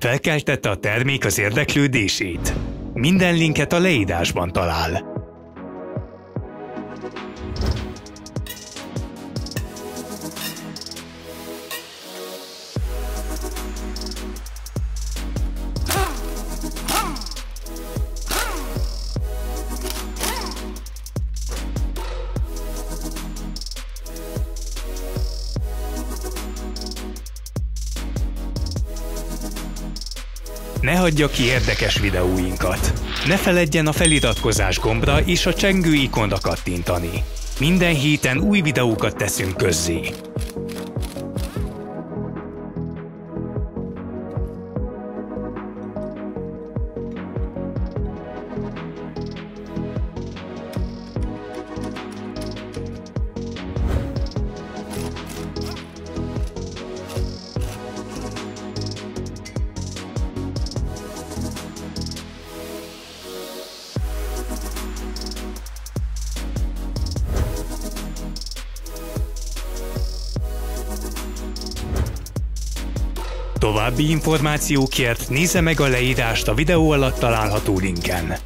Felkeltette a termék az érdeklődését? Minden linket a leírásban talál. Ne hagyja ki érdekes videóinkat. Ne feledjen a feliratkozás gombra és a csengő ikonra kattintani. Minden héten új videókat teszünk közzé. További információkért nézze meg a leírást a videó alatt található linken.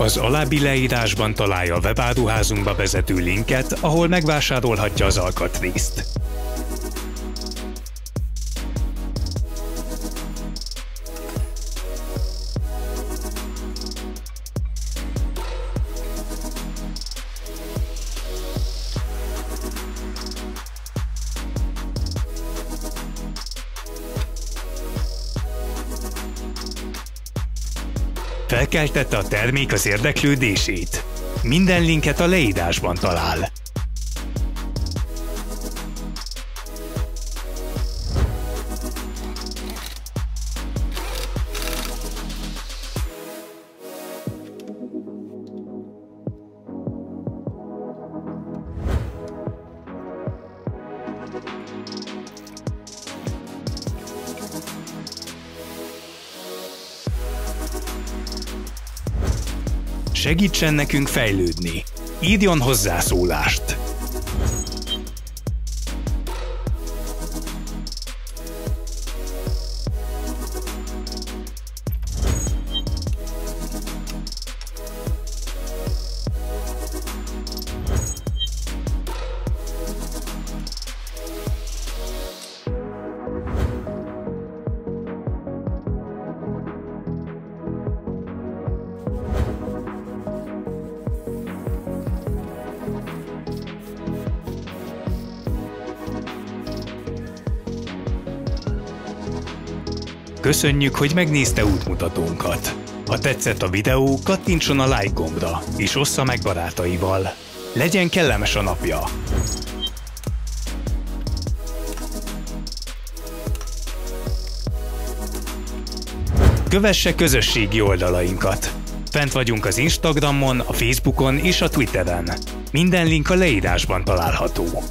Az alábbi leírásban találja a webáruházunkba vezető linket, ahol megvásárolhatja az alkatrészt. Felkeltette a termék az érdeklődését? Minden linket a leírásban talál. Segítsen nekünk fejlődni. Írjon hozzászólást. Köszönjük, hogy megnézte útmutatónkat. Ha tetszett a videó, kattintson a like gombra, és ossza meg barátaival. Legyen kellemes a napja! Kövesse közösségi oldalainkat. Fent vagyunk az Instagramon, a Facebookon és a Twitteren. Minden link a leírásban található.